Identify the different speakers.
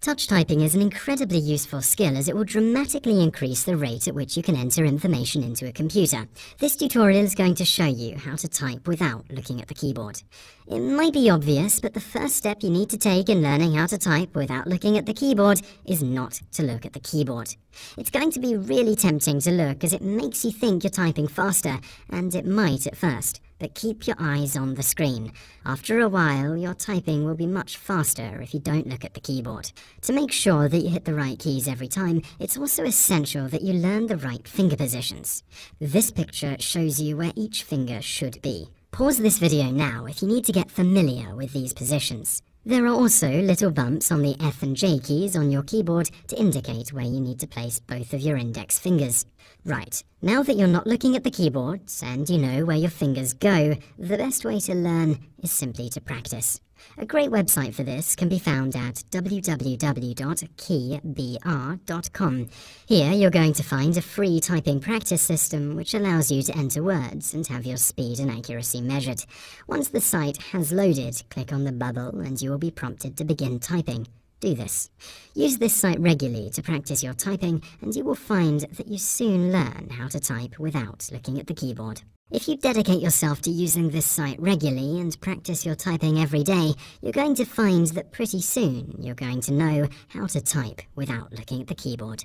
Speaker 1: Touch typing is an incredibly useful skill as it will dramatically increase the rate at which you can enter information into a computer. This tutorial is going to show you how to type without looking at the keyboard. It might be obvious, but the first step you need to take in learning how to type without looking at the keyboard is not to look at the keyboard. It's going to be really tempting to look as it makes you think you're typing faster, and it might at first but keep your eyes on the screen. After a while, your typing will be much faster if you don't look at the keyboard. To make sure that you hit the right keys every time, it's also essential that you learn the right finger positions. This picture shows you where each finger should be. Pause this video now if you need to get familiar with these positions. There are also little bumps on the F and J keys on your keyboard to indicate where you need to place both of your index fingers. Right, now that you're not looking at the keyboard and you know where your fingers go, the best way to learn is simply to practice. A great website for this can be found at www.keybr.com. Here you're going to find a free typing practice system which allows you to enter words and have your speed and accuracy measured. Once the site has loaded, click on the bubble and you will be prompted to begin typing. Do this. Use this site regularly to practice your typing and you will find that you soon learn how to type without looking at the keyboard. If you dedicate yourself to using this site regularly and practice your typing every day, you're going to find that pretty soon you're going to know how to type without looking at the keyboard.